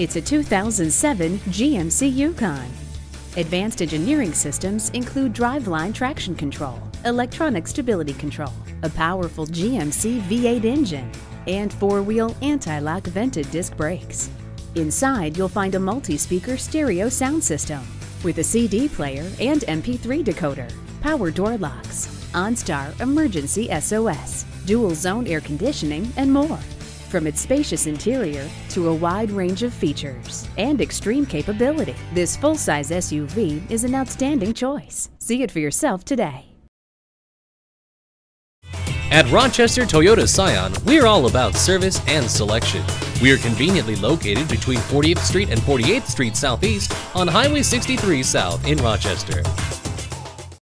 It's a 2007 GMC Yukon. Advanced engineering systems include driveline traction control, electronic stability control, a powerful GMC V8 engine, and four-wheel anti-lock vented disc brakes. Inside, you'll find a multi-speaker stereo sound system with a CD player and MP3 decoder, power door locks, OnStar emergency SOS, dual zone air conditioning, and more. From its spacious interior to a wide range of features and extreme capability, this full-size SUV is an outstanding choice. See it for yourself today. At Rochester Toyota Scion, we're all about service and selection. We are conveniently located between 40th Street and 48th Street Southeast on Highway 63 South in Rochester.